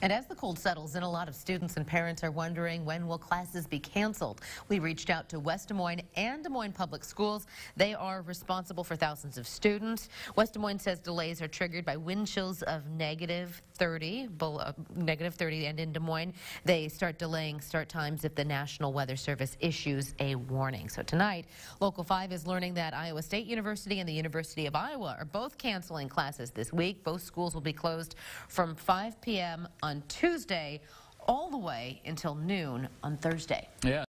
And as the cold settles in, a lot of students and parents are wondering when will classes be canceled. We reached out to West Des Moines and Des Moines Public Schools. They are responsible for thousands of students. West Des Moines says delays are triggered by wind chills of negative 30, below, negative 30, and in Des Moines they start delaying start times if the National Weather Service issues a warning. So tonight, Local 5 is learning that Iowa State University and the University of Iowa are both canceling classes this week. Both schools will be closed from 5 p.m. on Tuesday all the way until noon on Thursday. Yeah.